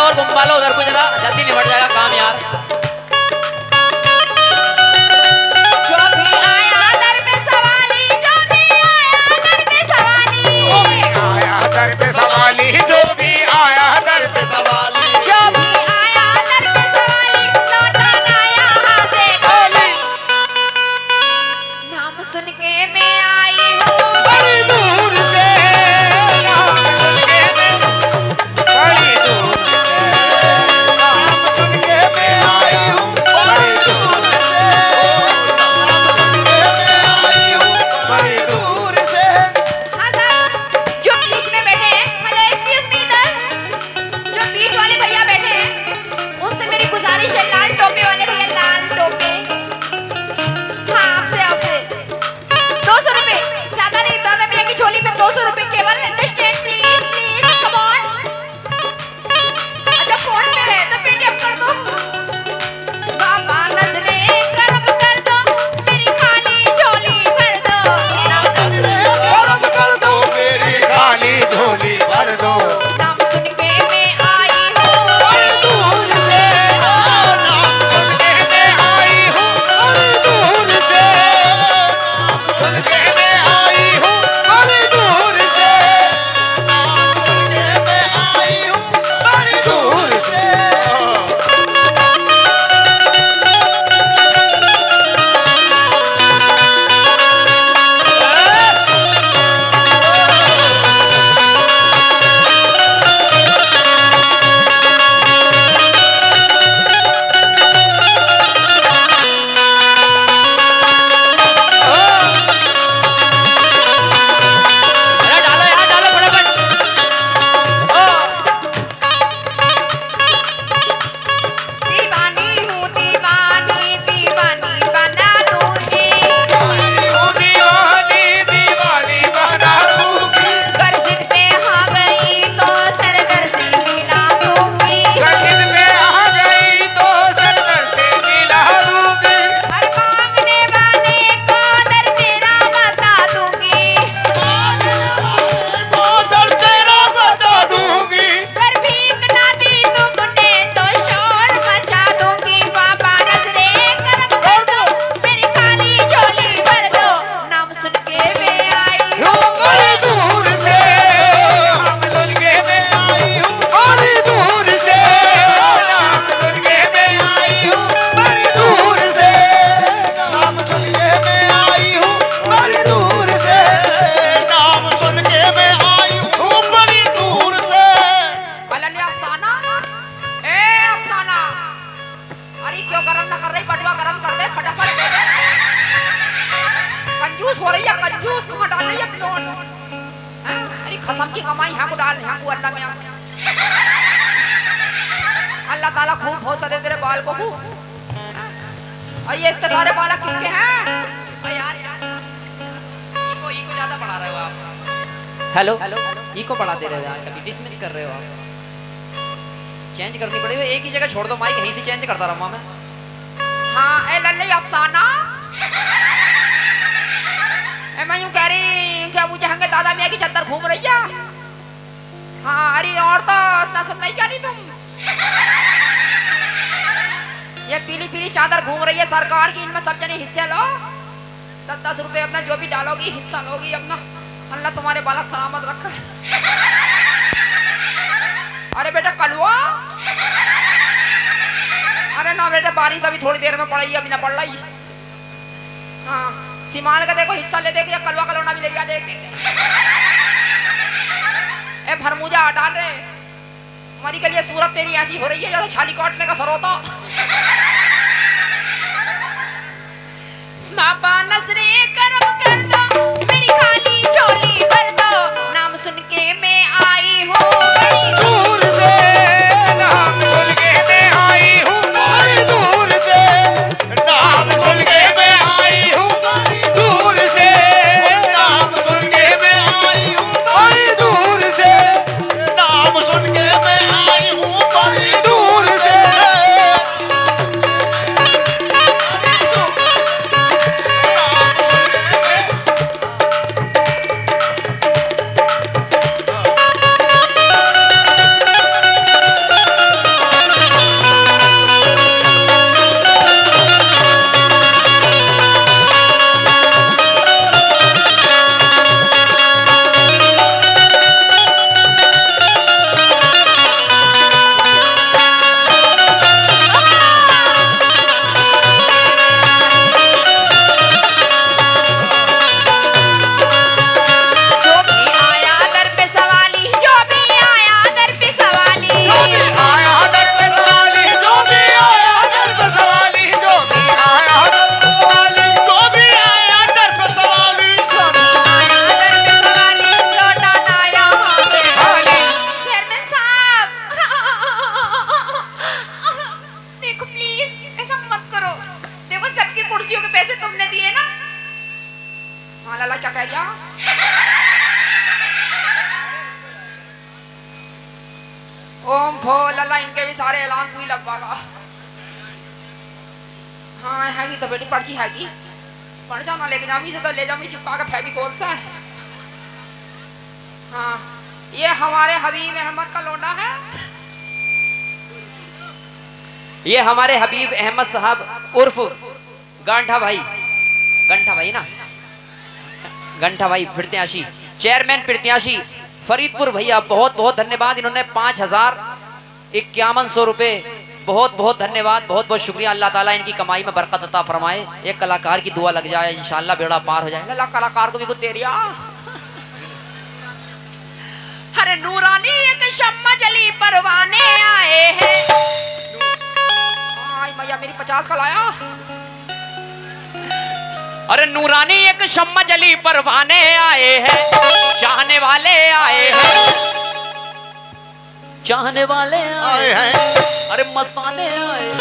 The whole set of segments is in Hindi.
और गुम्बालो उधर को जरा जल्दी निपट जाएगा काम यार। की कमाई हाँ हाँ यहाँ को डाल यहाँ अल्लाह में अल्लाह ताला खूब हो सके तेरे बाल को खूब। और ये इतने सारे बाल किसके हैं? हेलो? हेलो इको पढ़ाते रहे हो कभी डिसमिस कर रहे हो आप? चेंज करनी पड़ेगी एक ही जगह छोड़ दो माइक कहीं से चेंज करता रहा मैं। हाँ ए लल्ले अफसाना। मैं यूँ कह रही क्या मुझे हंगे दादा मियाँ की चद्दर घूम रही है। हाँ अरे और तो इतना सुन नहीं क्या नहीं तुम? ये पीली पीली चादर घूम रही है सरकार की, इनमें सब जने हिस्से लो। दस दस रुपए अपना जो भी डालोगी, हिस्सा लोगी अपना। अल्लाह तुम्हारे बालक सलामत रखा। अरे बेटा, कलुआ? अरे ना बेटा, बारिश अभी थोड़ी देर में पड़ अभी ना पड़ रही हाँ। सीमान का देखो, हिस्सा ले देखो कलवा कलोना भी ले गया देख देख। ए, भरमूजा हटा रहे मरी के लिए सूरत तेरी ऐसी हो रही है जैसे छाली काटने का सर होता मापा नसरे का कटैया ओम भोल अल्लाह, इनके भी सारे ऐलान तू ही लगवागा हाँ हैगी तो बेटी पर्ची हैगी। पढ़ जाना लेके जामी से तो ले जामी चिपका का फैबी कॉल है हाँ ये हमारे हबीब अहमद का लोडा है। ये हमारे हबीब अहमद साहब उर्फ़ गांठा भाई। गांठा भाई ना? गंठा भाई प्रत्याशी चेयरमैन प्रत्याशी फरीदपुर भैया, बहुत बहुत धन्यवाद। इन्होंने पाँच हज़ार इक्यावन सौ रुपए, बहुत बहुत धन्यवाद, बहुत बहुत शुक्रिया। अल्लाह ताला इनकी कमाई में बरकत अता फरमाए। एक कलाकार की दुआ लग जाए, इंशाल्लाह बेड़ा पार हो जाए। लल्ला कलाकार को भी कुछ दे रिया अरे नूरानी, एक शम्मा जली परवाने आए हैं। मैया, मेरी पचास का लाया। अरे नूरानी एक शम्मा परवाने आए हैं, चाहने वाले आए हैं। चाहने वाले आए हैं, अरे मस्ताने आए हैं।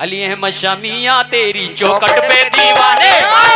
अली अहमद शमिया तेरी चौकट पे दीवाने। आए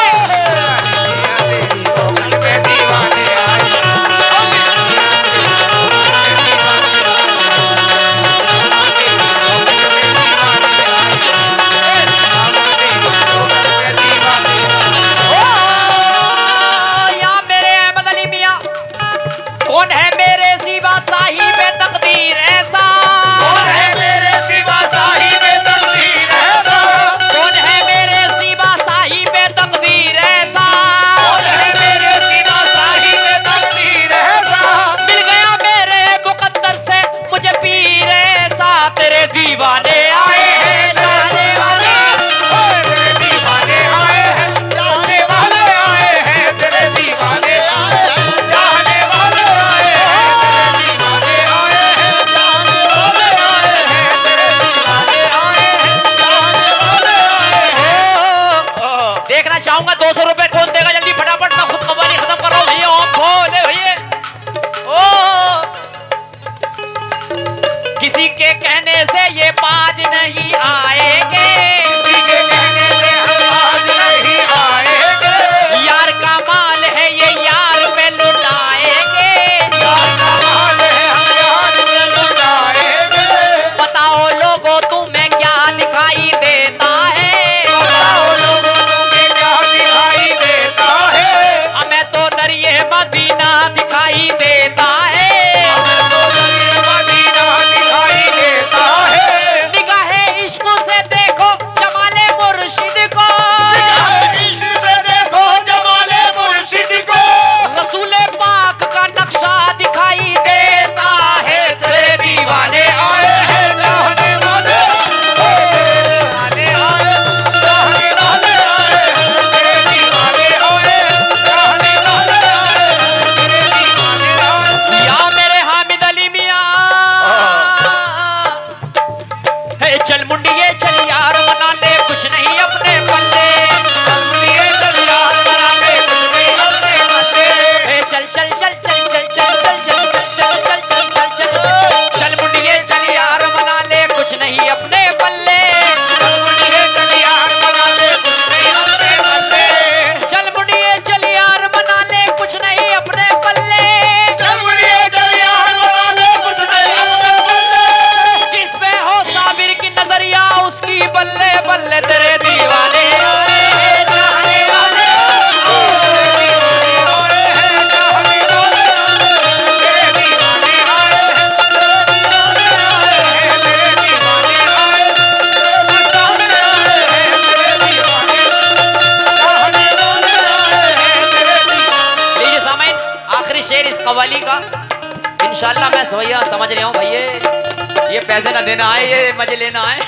इंशाल्लाह मैं सवैया समझ रहा हूँ भैया। ये पैसे ना देना आए ये मज़े लेना आए।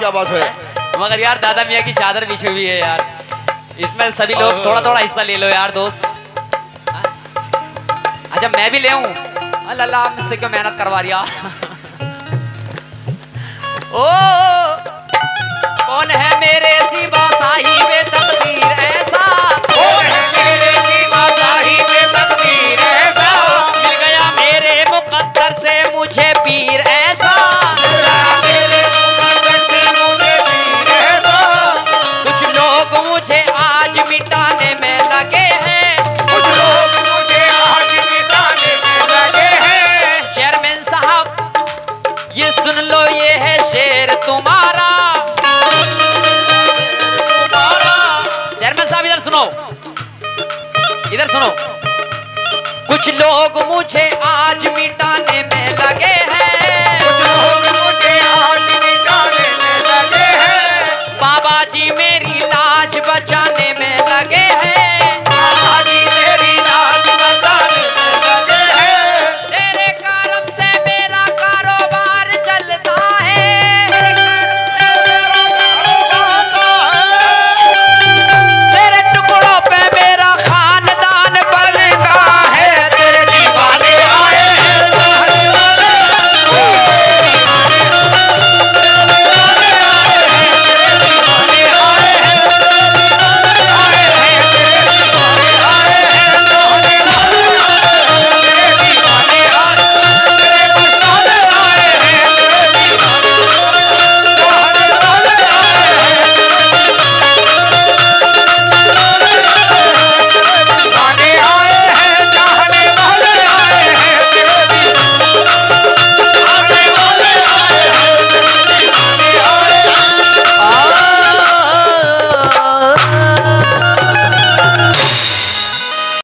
क्या बात है? मगर यार दादा मियाँ की चादर बिछी हुई है यार। इसमें सभी लोग थोड़ा थोड़ा हिस्सा ले लो यार दोस्त। हाँ? अच्छा मैं भी ले आऊँ? अल्लाह मुझसे क्यों मेहनत करवा रिया ओ कौन है मेरे सिवा साहिब? सुनो। इधर सुनो। कुछ लोग मुझे आज मिटाने में लगे हैं।